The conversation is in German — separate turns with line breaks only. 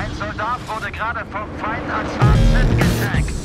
Ein Soldat wurde gerade vom Feind als Fazit getankt.